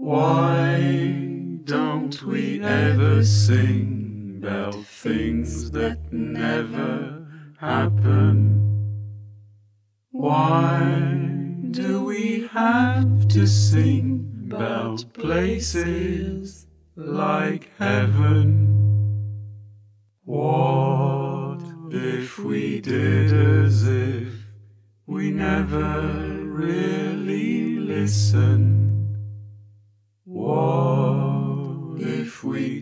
Why don't we ever sing about things that never happen? Why do we have to sing about places like heaven? What if we did as if we never really listened?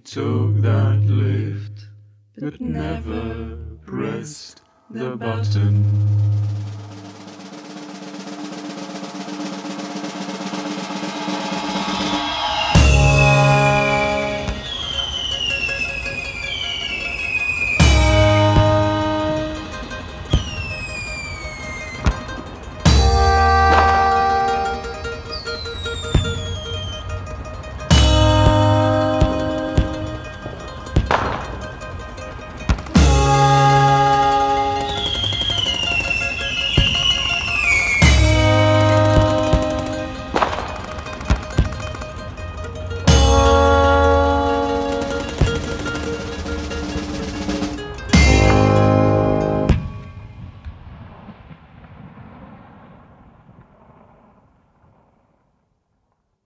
Took that lift but never pressed the button?